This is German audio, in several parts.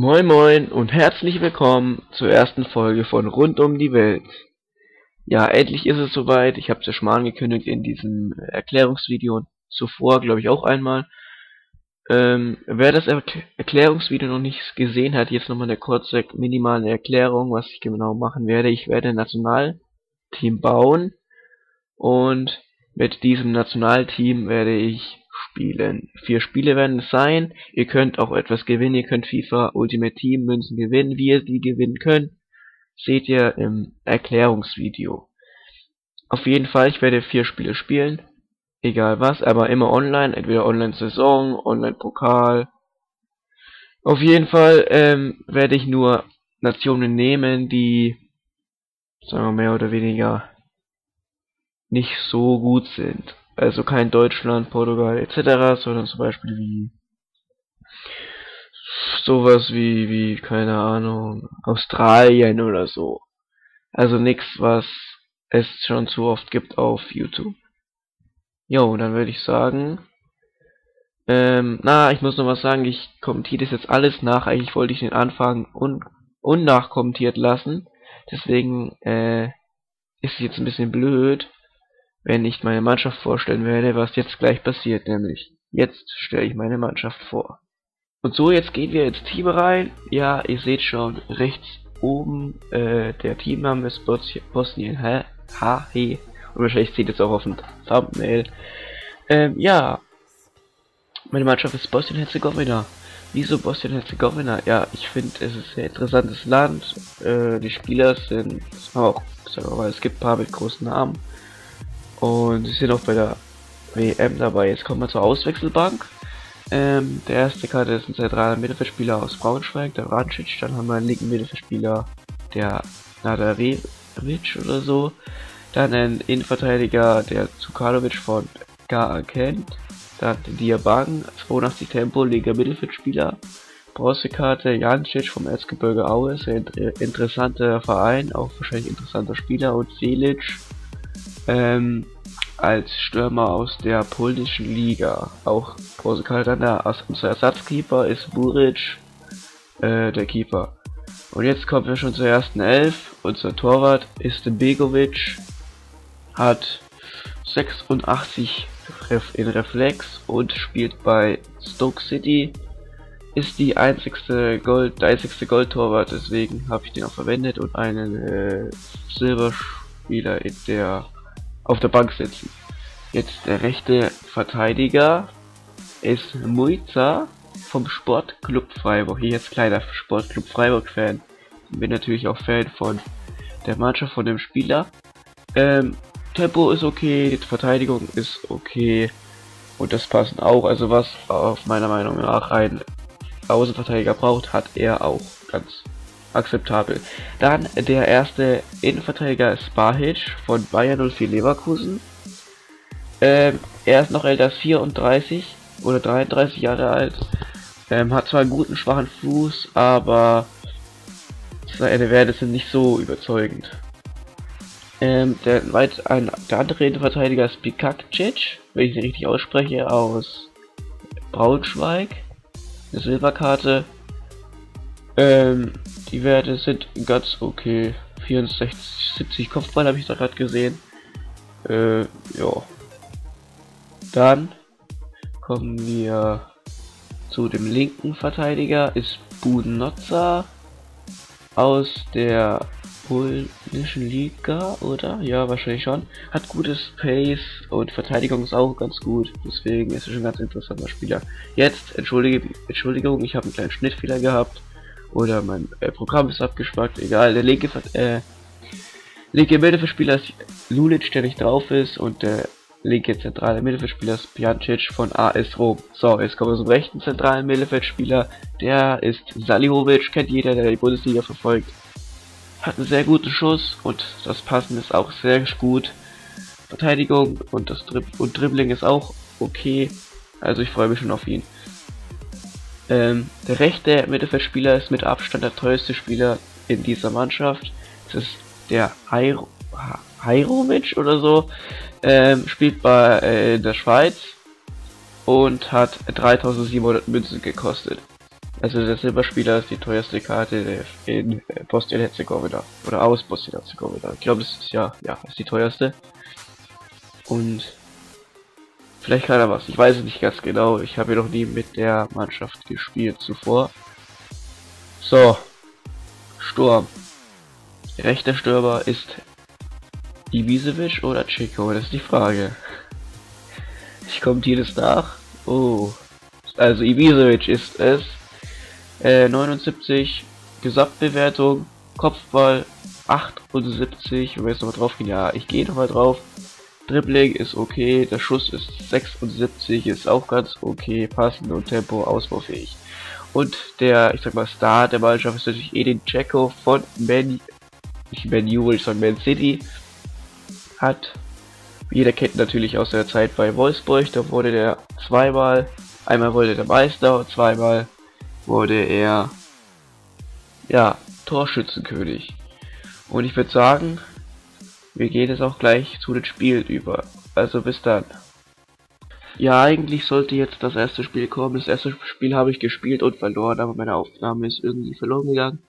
Moin Moin und herzlich willkommen zur ersten Folge von Rund um die Welt. Ja, endlich ist es soweit. Ich habe es ja schon mal angekündigt in diesem Erklärungsvideo. Zuvor, glaube ich, auch einmal. Ähm, wer das er Erklärungsvideo noch nicht gesehen hat, jetzt nochmal eine kurze, minimale Erklärung, was ich genau machen werde. Ich werde ein Nationalteam bauen und mit diesem Nationalteam werde ich spielen. Vier Spiele werden es sein. Ihr könnt auch etwas gewinnen. Ihr könnt FIFA Ultimate Team Münzen gewinnen. Wie ihr die gewinnen könnt, seht ihr im Erklärungsvideo. Auf jeden Fall, ich werde vier Spiele spielen. Egal was, aber immer online. Entweder Online-Saison, Online-Pokal. Auf jeden Fall ähm, werde ich nur Nationen nehmen, die, sagen wir mehr oder weniger, nicht so gut sind also kein Deutschland, Portugal etc., sondern zum Beispiel wie sowas wie, wie, keine Ahnung, Australien oder so. Also nichts, was es schon zu oft gibt auf YouTube. Jo, dann würde ich sagen, ähm, na, ich muss noch was sagen, ich kommentiere das jetzt alles nach, eigentlich wollte ich den Anfang un unnachkommentiert lassen, deswegen, äh, ist es jetzt ein bisschen blöd, wenn ich meine Mannschaft vorstellen werde, was jetzt gleich passiert, nämlich jetzt stelle ich meine Mannschaft vor. Und so, jetzt gehen wir ins Team rein. Ja, ihr seht schon, rechts oben, äh, der Teamname ist Bosnien HH. Und wahrscheinlich seht ihr es auch auf dem Thumbnail. Ähm, ja. Meine Mannschaft ist Bosnien-Herzegowina. Wieso Bosnien-Herzegowina? Ja, ich finde, es ist ein sehr interessantes Land. Äh, die Spieler sind auch, sagen wir mal, es gibt ein paar mit großen Namen. Und sie sind auch bei der WM dabei. Jetzt kommen wir zur Auswechselbank. Ähm, der erste Karte ist ein zentraler Mittelfeldspieler aus Braunschweig, der Rancic. Dann haben wir einen linken Mittelfeldspieler, der Nadarevic oder so. Dann ein Innenverteidiger, der Zukalovic von Gar kennt. Dann Diabang, 82 Tempo, linker Mittelfeldspieler. Bronzekarte Jancic vom Erzgebirge Aue, sehr interessanter Verein, auch wahrscheinlich interessanter Spieler. Und Selic, ähm, als Stürmer aus der polnischen Liga. Auch Brausekaldaner als unser Ersatzkeeper ist Buric, äh, der Keeper. Und jetzt kommen wir schon zur ersten Elf. Unser Torwart ist Begovic, hat 86 in Reflex und spielt bei Stoke City. Ist die einzigste Gold, der einzigste Goldtorwart, deswegen habe ich den auch verwendet und einen äh, Silberspieler in der auf der Bank sitzen. Jetzt der rechte Verteidiger ist Muiza vom Sportclub Freiburg. Hier jetzt kleiner Sportclub Freiburg Fan. Bin natürlich auch Fan von der Mannschaft, von dem Spieler. Ähm, Tempo ist okay, die Verteidigung ist okay. Und das passen auch. Also was auf meiner Meinung nach ein Außenverteidiger braucht, hat er auch ganz akzeptabel. Dann der erste Innenverteidiger Spahic von Bayern 04 Leverkusen. Ähm, er ist noch älter als 34 oder 33 Jahre alt. Ähm, hat zwar einen guten schwachen Fuß, aber seine Werte sind nicht so überzeugend. Ähm, der, weit, ein, der andere Innenverteidiger ist Pikakcic, wenn ich ihn richtig ausspreche, aus Braunschweig. Eine Silberkarte. Ähm, die Werte sind ganz okay. 64, 70 Kopfball habe ich da gerade gesehen. Äh, ja. Dann kommen wir zu dem linken Verteidiger. Ist Budenotza aus der polnischen Liga, oder? Ja, wahrscheinlich schon. Hat gutes Pace und Verteidigung ist auch ganz gut. Deswegen ist er schon ein ganz interessanter Spieler. Jetzt, entschuldige, Entschuldigung, ich habe einen kleinen Schnittfehler gehabt. Oder mein äh, Programm ist abgespackt, egal. Der linke, äh, linke Mittelfeldspieler ist Lulic, der nicht drauf ist. Und der linke zentrale Mittelfeldspieler ist Pjancic von AS Rom. So, jetzt kommen wir zum rechten zentralen Mittelfeldspieler. Der ist Salihovic, kennt jeder, der die Bundesliga verfolgt. Hat einen sehr guten Schuss und das Passen ist auch sehr gut. Verteidigung und das Drib und Dribbling ist auch okay. Also ich freue mich schon auf ihn. Ähm, der rechte Mittelfeldspieler ist mit Abstand der teuerste Spieler in dieser Mannschaft. Das ist der Hairo, oder so. Ähm, spielt bei äh, in der Schweiz und hat 3700 Münzen gekostet. Also der Silberspieler ist die teuerste Karte in Bosnien-Herzegowina. Oder aus Bosnien-Herzegowina. Ich glaube, das ist ja, ja, ist die teuerste. Und vielleicht kann er was. Ich weiß es nicht ganz genau. Ich habe ja noch nie mit der Mannschaft gespielt zuvor. So. Sturm. Rechter Stürmer ist Ibisevic oder Chico? Das ist die Frage. Ich komme jedes nach. Oh. Also Ibisevic ist es. Äh, 79 Gesamtbewertung, Kopfball 78. Wenn wir jetzt nochmal drauf gehen, ja, ich gehe nochmal drauf. Dribbling ist okay, der Schuss ist 76, ist auch ganz okay, passend und Tempo ausbaufähig. Und der, ich sag mal, Star der Mannschaft ist natürlich Edin Dzeko von Man, nicht Man U, ich sagen Man City. Hat, jeder kennt natürlich aus der Zeit bei Wolfsburg, da wurde der zweimal, einmal wurde der Meister und zweimal wurde er, ja, Torschützenkönig. Und ich würde sagen, wir gehen jetzt auch gleich zu den Spielen über. Also bis dann. Ja, eigentlich sollte jetzt das erste Spiel kommen. Das erste Spiel habe ich gespielt und verloren, aber meine Aufnahme ist irgendwie verloren gegangen.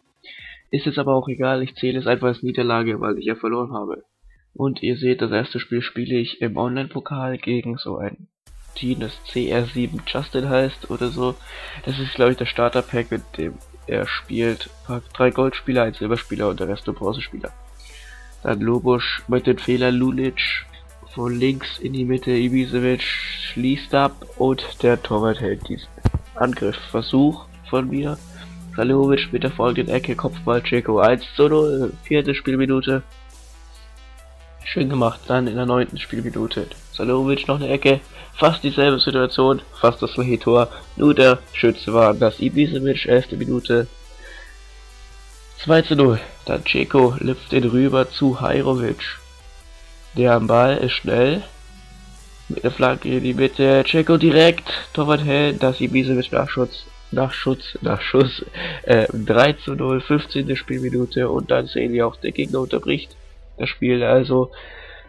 Ist jetzt aber auch egal, ich zähle es einfach als Niederlage, weil ich ja verloren habe. Und ihr seht, das erste Spiel spiele ich im Online-Pokal gegen so ein Team, das CR7 Justin heißt oder so. Das ist, glaube ich, der Starter-Pack, mit dem er spielt. Drei Goldspieler, ein Silberspieler und der Rest nur Bronzespieler. Dann Lobusch mit dem Fehler Lulic von links in die Mitte, Ibisevic schließt ab und der Torwart hält diesen Angriffsversuch von mir. Salihovic mit der folgenden Ecke, Kopfball, Checo 1 zu 0, vierte Spielminute. Schön gemacht, dann in der neunten Spielminute. Salihovic noch eine Ecke, fast dieselbe Situation, fast das gleiche Tor, nur der Schütze war das Ibisevic, erste Minute, 2 zu 0. Dann Checo lüpft den rüber zu Hajrovic. Der am Ball ist schnell. Mit der Flanke in die Mitte. Checo direkt. Torwart hält. Das Ibisevic nach Schutz. Nach Schutz. Nach Schuss. Äh, 3 zu 0. 15. Spielminute. Und dann sehen wir auch, der Gegner unterbricht das Spiel. Also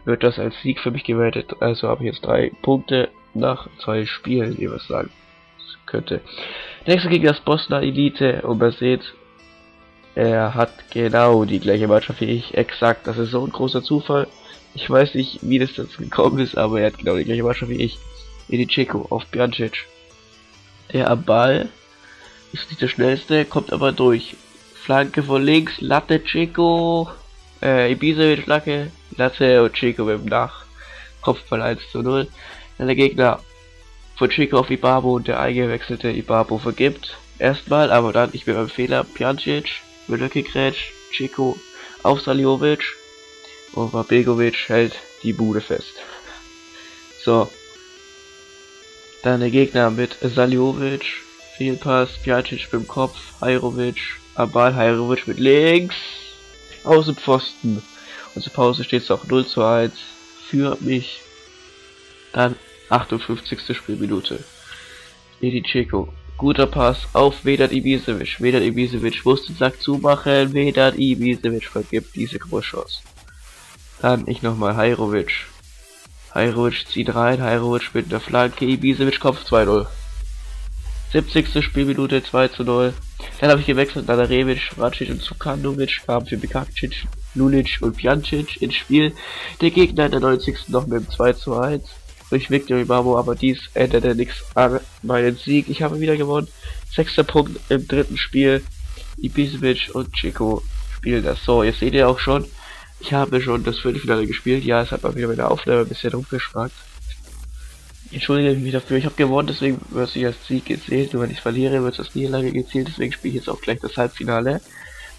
wird das als Sieg für mich gewertet. Also habe ich jetzt drei Punkte nach zwei Spielen, wie was sagen könnte. Nächster Gegner ist Bosna Elite und man sieht, er hat genau die gleiche Mannschaft wie ich, exakt. Das ist so ein großer Zufall. Ich weiß nicht, wie das dazu gekommen ist, aber er hat genau die gleiche Mannschaft wie ich. Edicheco auf Bjancic. Der am Ball ist nicht der schnellste, kommt aber durch. Flanke von links, Latte Chico, äh, Ibisevic Flanke, Latte und Chico mit dem Nach. Kopfball 1 zu 0. Dann der Gegner von Chico auf Ibabo und der eingewechselte Ibabo vergibt. Erstmal, aber dann, ich bin beim Fehler, Pjancic Gegrätscht, Chico auf Saliovic und Begovic hält die Bude fest. So. Dann der Gegner mit Saliovic, Fehlpass, Pjacic beim Kopf, Hajrovic, Abal Hajrovic mit links, Außenpfosten. Und zur Pause steht es auch 0 zu 1 für mich. Dann 58. Spielminute. Edi Chico Guter Pass auf Vedat Ibisevic. Vedat Ibisevic muss den Sack zumachen. Vedat Ibisevic vergibt diese Großchance. Dann ich nochmal Hajrovic. Hajrovic zieht rein. Hajrovic mit der Flanke. Ibisevic Kopf 2-0. 70. Spielminute 2 zu 0. Dann habe ich gewechselt. Nadarevic, Racic und Zukanovic kamen für Bikacic, Lulic und Pjancic ins Spiel. Der Gegner in der 90. noch mit dem 2 zu 1 durch Victory Babo, aber dies änderte nichts an meinen Sieg. Ich habe wieder gewonnen. Sechster Punkt im dritten Spiel. Ibisevic und Chico spielen das. So, jetzt seht ihr auch schon, ich habe schon das Viertelfinale gespielt. Ja, es hat mal wieder meine Aufnahme ein bisschen rumgeschragt. Entschuldige mich dafür, ich habe gewonnen, deswegen wird es als Sieg gezählt. Nur wenn ich verliere, wird es nie lange gezählt, deswegen spiele ich jetzt auch gleich das Halbfinale.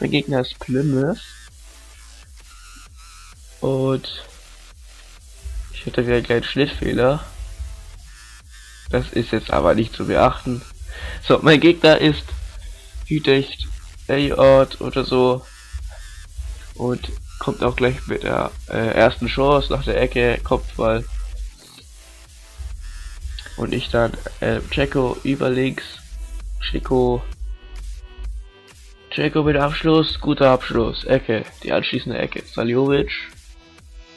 Mein Gegner ist Plymouth. Und ich hatte wieder einen kleinen Schnittfehler. Das ist jetzt aber nicht zu beachten. So, mein Gegner ist Hütecht, A-Ort oder so. Und kommt auch gleich mit der äh, ersten Chance nach der Ecke, Kopfball. Und ich dann äh, über links. Chico. Checo mit Abschluss, guter Abschluss, Ecke, die anschließende Ecke. Saljovic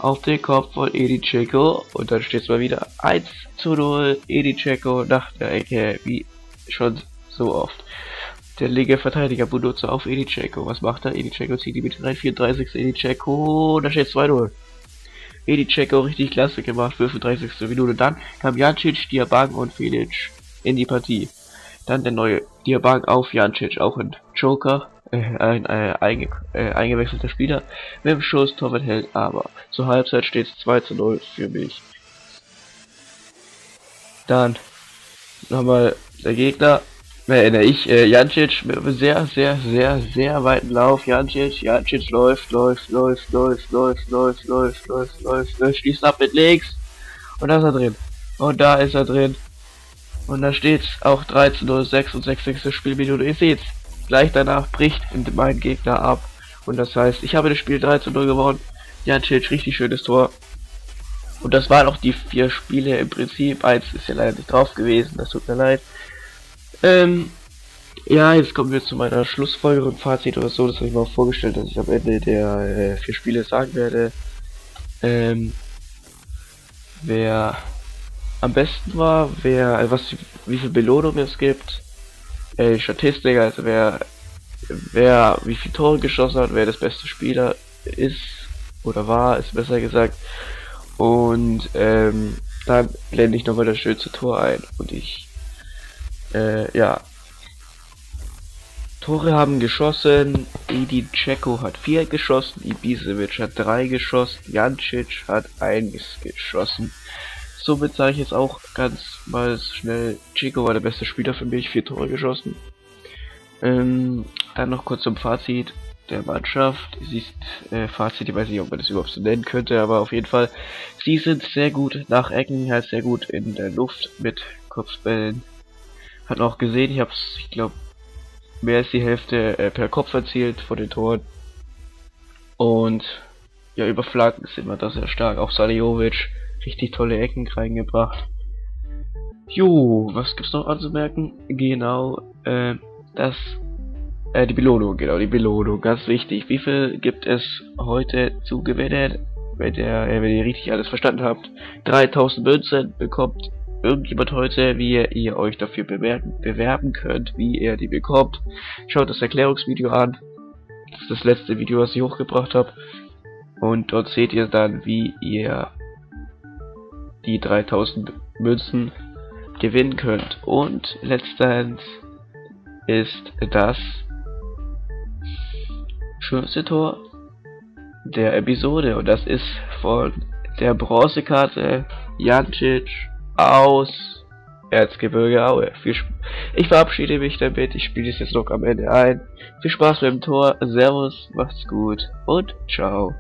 auf den Kopf von Edi Checo und dann steht es mal wieder 1 zu 0 Edi Checo nach der Ecke, wie schon so oft. Der linke Verteidiger benutze auf Edicheko. Was macht er? Edicheko zieht die mit 334. Edicheko. Da steht 2-0. Edicheko richtig klasse gemacht. 35. Minute. Dann kam Jancic, Diabang und Felic in die Partie. Dann der neue Diabang auf Jancic. Auch ein Joker. Äh, ein äh, einge äh, eingewechselter Spieler. Mit dem Schuss Torwart hält. Aber zur Halbzeit steht es 2 0 für mich. Dann nochmal der Gegner äh, ich, äh, Jancic mit einem sehr, sehr, sehr, sehr weiten Lauf. Jancic, Jancic läuft, läuft, läuft, läuft, läuft, läuft, läuft, läuft, läuft, läuft, schließt ab mit links. Und da ist er drin. Und da ist er drin. Und da steht's auch 13.06 und 66. Spielminute. Ihr seht's. Gleich danach bricht mein Gegner ab. Und das heißt, ich habe das Spiel 13 0 gewonnen. Jancic, richtig schönes Tor. Und das waren auch die vier Spiele im Prinzip. Eins ist ja leider nicht drauf gewesen, das tut mir leid. Ähm, ja, jetzt kommen wir zu meiner Schlussfolgerung Fazit oder so. Das habe ich mir auch vorgestellt, dass ich am Ende der äh, vier Spiele sagen werde. Ähm, wer am besten war, wer, äh, was, wie viel Belohnung es gibt, äh, Statistik, also wer, wer wie viel Tore geschossen hat, wer das beste Spieler ist oder war, ist besser gesagt. Und ähm, dann blende ich nochmal das schönste Tor ein und ich äh, ja. Tore haben geschossen. Edi Ceko hat vier geschossen. Ibisevic hat drei geschossen. Jancic hat eins geschossen. Somit sage ich jetzt auch ganz mal schnell, Chico war der beste Spieler für mich, vier Tore geschossen. Ähm, dann noch kurz zum Fazit der Mannschaft. Sie ist äh, Fazit, ich weiß nicht, ob man das überhaupt so nennen könnte, aber auf jeden Fall, sie sind sehr gut nach Ecken, halt sehr gut in der Luft mit Kopfbällen, hat auch gesehen, ich hab's, ich glaube, mehr als die Hälfte äh, per Kopf erzielt vor den Toren. Und ja, über Flanken sind wir da sehr stark. Auch Saliovic, richtig tolle Ecken reingebracht. Jo, was gibt's noch anzumerken? Genau, äh, das, äh, die Belohnung, genau, die Belohnung, ganz wichtig. Wie viel gibt es heute zu gewinnen? Wenn ihr, äh, wenn ihr richtig alles verstanden habt, 3000 Münzen bekommt irgendjemand heute, wie ihr euch dafür bewerben, bewerben könnt, wie ihr die bekommt. Schaut das Erklärungsvideo an. Das ist das letzte Video, was ich hochgebracht habe. Und dort seht ihr dann, wie ihr die 3000 Münzen gewinnen könnt. Und letztens ist das schönste Tor der Episode und das ist von der Bronzekarte Jancic aus Erzgebirge Aue. ich verabschiede mich damit, ich spiele es jetzt noch am Ende ein. Viel Spaß beim Tor, Servus, macht's gut und ciao.